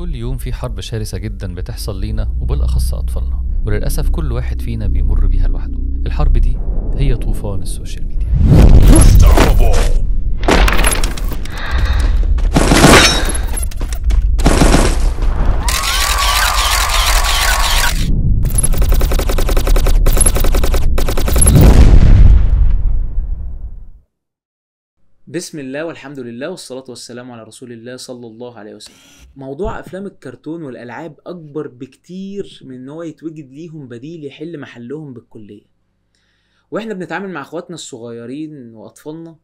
كل يوم في حرب شرسة جدا بتحصل لينا وبالأخص أطفالنا وللأسف كل واحد فينا بيمر بيها لوحده. الحرب دي هي طوفان ال social media. بسم الله والحمد لله والصلاة والسلام على رسول الله صلى الله عليه وسلم. موضوع أفلام الكرتون والألعاب أكبر بكتير من إن هو يتوجد ليهم بديل يحل محلهم بالكلية. وإحنا بنتعامل مع إخواتنا الصغيرين وأطفالنا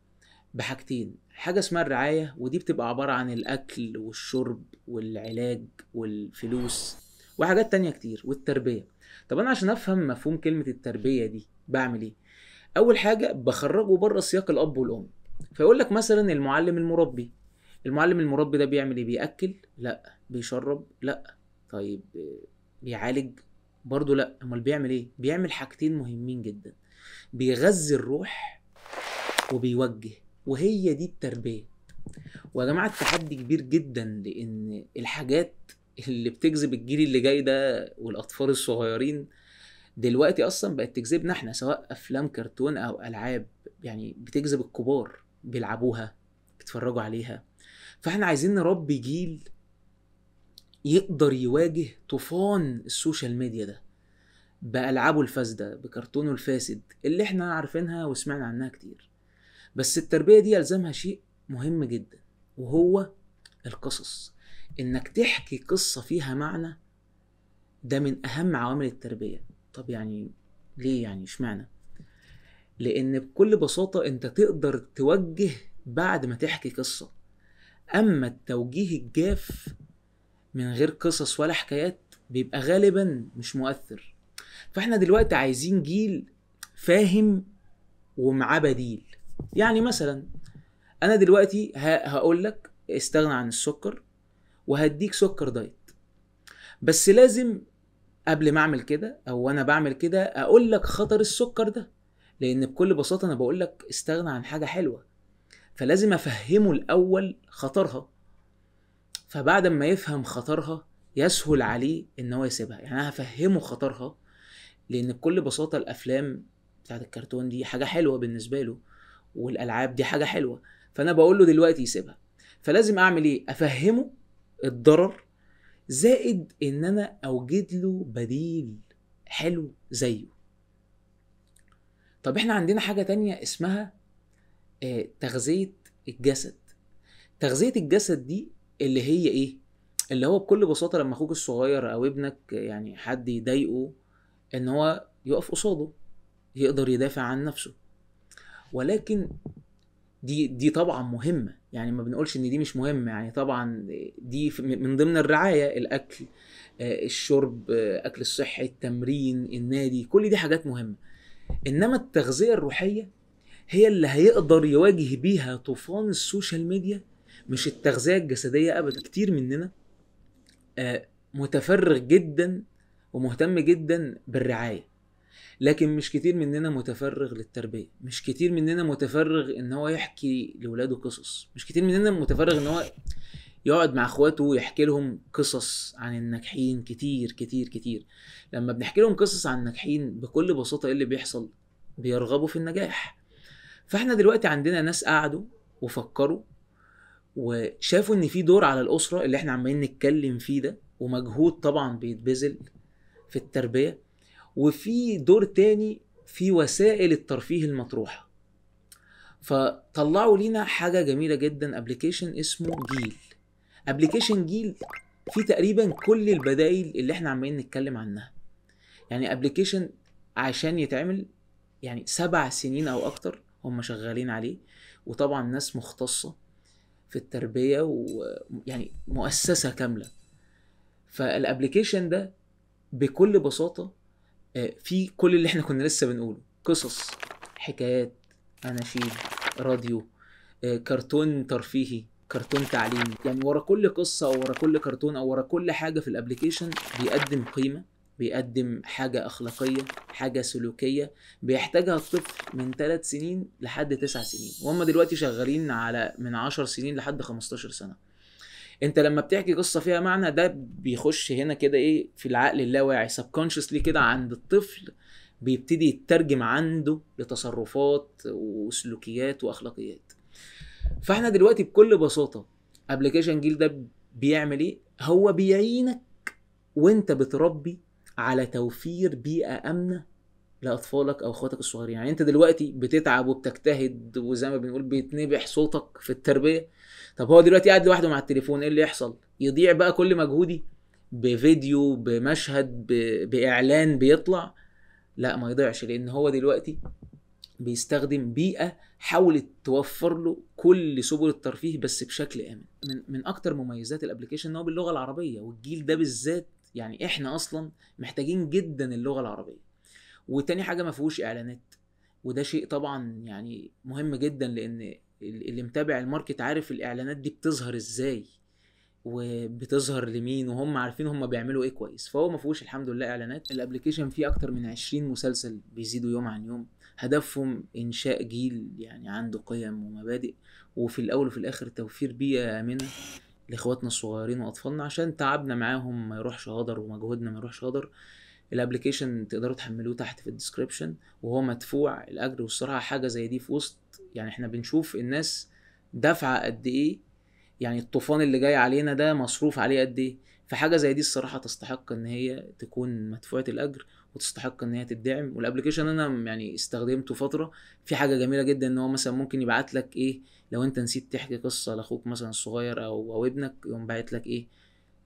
بحاجتين حاجة اسمها الرعاية ودي بتبقى عبارة عن الأكل والشرب والعلاج والفلوس وحاجات تانية كتير والتربية. طب أنا عشان أفهم مفهوم كلمة التربية دي بعمل إيه؟ أول حاجة بخرجه بره سياق الأب والأم. فيقول لك مثلا المعلم المربي. المعلم المربي ده بيعمل إيه؟ بيأكل؟ لا. بيشرب؟ لا. طيب بيعالج؟ برضه لا. أمال بيعمل إيه؟ بيعمل حاجتين مهمين جدا. بيغذي الروح وبيوجه. وهي دي التربية. ويا جماعة التحدي كبير جدا لأن الحاجات اللي بتجذب الجيل اللي جاي ده والأطفال الصغيرين دلوقتي أصلا بقت تجذبنا إحنا سواء أفلام كرتون أو ألعاب. يعني بتجذب الكبار. بيلعبوها بيتفرجوا عليها. فإحنا عايزين نربي جيل يقدر يواجه طوفان ال social media ده بألعابه الفاسدة بكرتونه الفاسد اللي إحنا عارفينها وسمعنا عنها كتير. بس التربية دي يلزمها شيء مهم جدا وهو القصص. إنك تحكي قصة فيها معنى ده من أهم عوامل التربية. طب يعني ليه يعني؟ إشمعنى؟ لأن بكل بساطة أنت تقدر توجه بعد ما تحكي قصة. أما التوجيه الجاف من غير قصص ولا حكايات بيبقى غالبا مش مؤثر. فإحنا دلوقتي عايزين جيل فاهم ومعاه بديل. يعني مثلا أنا دلوقتي هقول لك استغنى عن السكر وهديك سكر دايت. بس لازم قبل ما أعمل كده أو وأنا بعمل كده أقول لك خطر السكر ده. لأن بكل بساطة أنا بقول لك استغنى عن حاجة حلوة. فلازم أفهمه الأول خطرها. فبعد ما يفهم خطرها يسهل عليه إن هو يسيبها. يعني أنا هفهمه خطرها لأن بكل بساطة الأفلام بتاعت الكرتون دي حاجة حلوة بالنسبة له والألعاب دي حاجة حلوة. فأنا بقول له دلوقتي يسيبها. فلازم أعمل إيه؟ أفهمه الضرر زائد إن أنا أوجد له بديل حلو زيه. طب إحنا عندنا حاجة تانية اسمها آه، تغذية الجسد. تغذية الجسد دي اللي هي إيه؟ اللي هو بكل بساطة لما أخوك الصغير أو ابنك يعني حد يضايقه إن هو يقف قصاده يقدر يدافع عن نفسه. ولكن دي دي طبعا مهمة. يعني ما بنقولش إن دي مش مهمه يعني طبعا دي من ضمن الرعاية الأكل آه، الشرب آه، أكل الصحي التمرين النادي كل دي حاجات مهمة. إنما التغذية الروحية هي اللي هيقدر يواجه بيها طوفان ال social media مش التغذية الجسدية ابدا كتير مننا آه، متفرغ جدا ومهتم جدا بالرعاية. لكن مش كتير مننا متفرغ للتربية مش كتير مننا متفرغ إن هو يحكي لاولاده قصص مش كتير مننا متفرغ إن هو يقعد مع اخواته ويحكي لهم قصص عن الناجحين كتير كتير كتير. لما بنحكي لهم قصص عن الناجحين بكل بساطة إيه اللي بيحصل؟ بيرغبوا في النجاح. فإحنا دلوقتي عندنا ناس قعدوا وفكروا وشافوا إن في دور على الأسرة اللي إحنا عمالين نتكلم فيه ده ومجهود طبعا بيتبذل في التربية. وفي دور تاني في وسائل الترفيه المطروحة. فطلعوا لينا حاجة جميلة جدا application اسمه جيل. application جيل فيه تقريبا كل البدائل اللي إحنا عمالين نتكلم عنها. يعني application عشان يتعمل يعني سبع سنين أو أكتر هم شغالين عليه. وطبعا ناس مختصة في التربية ويعني مؤسسة كاملة. فال application ده بكل بساطة آه، في كل اللي إحنا كنا لسه بنقوله. قصص حكايات أناشيد راديو آه، كرتون ترفيهي. كرتون تعليمي. يعني ورا كل قصة أو ورا كل كرتون أو ورا كل حاجة في ال application بيقدم قيمة بيقدم حاجة أخلاقية حاجة سلوكية بيحتاجها الطفل من 3 سنين لحد 9 سنين. وهم دلوقتي شغالين على من 10 سنين لحد 15 سنة. انت لما بتحكي قصة فيها معنى ده بيخش هنا كده إيه في العقل اللاواعي سبكونشسلي كده عند الطفل بيبتدي يترجم عنده لتصرفات وسلوكيات وأخلاقيات. فاحنا دلوقتي بكل بساطة ابلكيشن جيل ده بيعمل إيه؟ هو بيعينك وانت بتربي على توفير بيئة آمنة لأطفالك أو أخواتك الصغيرين. يعني انت دلوقتي بتتعب وبتجتهد وزي ما بنقول بيتنبح صوتك في التربية. طب هو دلوقتي قاعد لوحده مع التليفون إيه اللي يحصل؟ يضيع بقى كل مجهودي بفيديو بمشهد ب... بإعلان بيطلع. لا ما يضيعش لأن هو دلوقتي بيستخدم بيئة حاولت توفر له كل سبل الترفيه بس بشكل آمن. من من أكتر مميزات الابلكيشن إن هو باللغة العربية والجيل ده بالذات يعني إحنا أصلا محتاجين جدا اللغة العربية. وتاني حاجة ما فيهوش إعلانات. وده شيء طبعا يعني مهم جدا لأن اللي متابع ال market عارف الإعلانات دي بتظهر إزاي وبتظهر لمين وهم عارفين هم بيعملوا إيه كويس. فهو ما فيهوش الحمد لله إعلانات. ال application فيه أكتر من 20 مسلسل بيزيدوا يوم عن يوم. هدفهم إنشاء جيل يعني عنده قيم ومبادئ وفي الأول وفي الآخر توفير بيئه امنه لإخواتنا الصغيرين وأطفالنا عشان تعبنا معاهم ما يروحش هدر ومجهودنا ما يروحش هدر ال application تقدروا تحملوه تحت في ال description وهو مدفوع الأجر والصراحة حاجة زي دي في وسط يعني إحنا بنشوف الناس دافعة قد إيه يعني الطوفان اللي جاي علينا ده مصروف عليه قد إيه. فحاجة زي دي الصراحة تستحق إن هي تكون مدفوعة الأجر وتستحق إن هي تدعم وال application أنا يعني استخدمته فترة. في حاجة جميلة جدا إن هو مثلا ممكن يبعت لك إيه لو أنت نسيت تحكي قصة لأخوك مثلا الصغير أو أو ابنك يقوم باعت لك إيه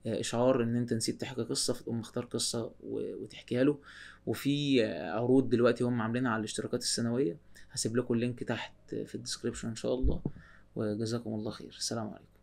إشعار إن أنت نسيت تحكي قصة فتقوم مختار قصة وتحكيها له. وفي عروض دلوقتي هم عاملينها على الاشتراكات السنوية. هسيب لكم ال link تحت في ال description إن شاء الله. وجزاكم الله خير. السلام عليكم.